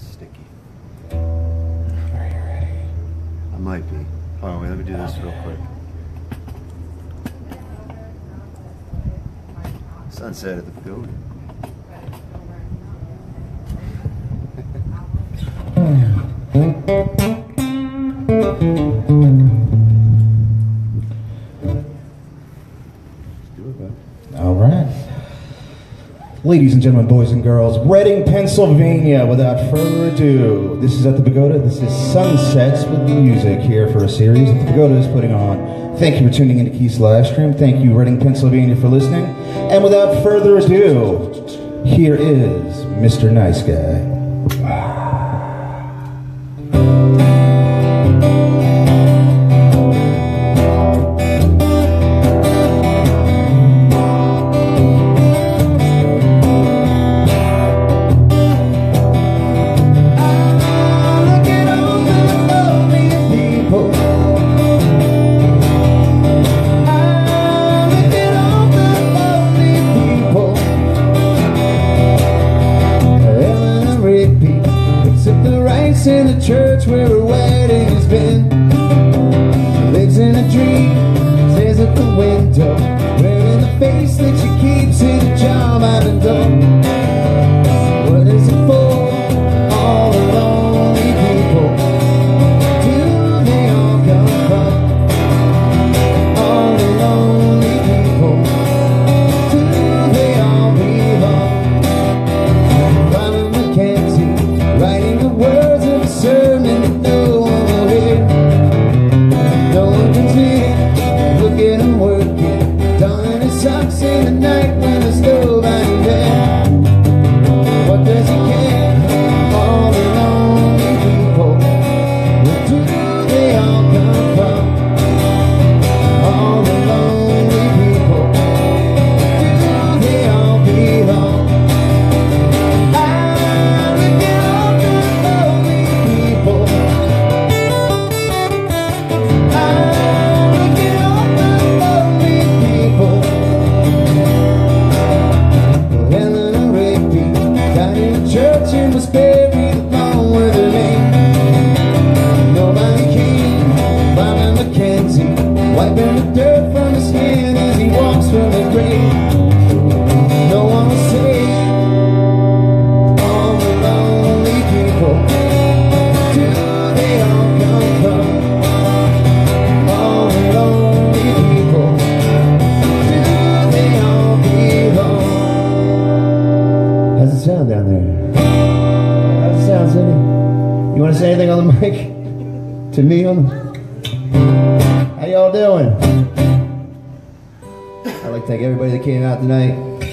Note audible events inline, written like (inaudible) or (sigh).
sticky. Are you ready? I might be. Hold on, wait, let me do this real quick. Sunset at the building. (laughs) All right. Ladies and gentlemen, boys and girls, Reading, Pennsylvania, without further ado, this is at the Pagoda. This is Sunsets with Music here for a series that the Pagoda is putting on. Thank you for tuning into Keith's live stream. Thank you, Reading, Pennsylvania, for listening. And without further ado, here is Mr. Nice Guy. The rice in the church where her wedding has been. Lives in a dream, stares at the window, wearing the face that socks in the night sound down there? How's it sound, Cindy? You want to say anything on the mic? (laughs) To me on the... How y'all doing? I'd like to thank everybody that came out tonight.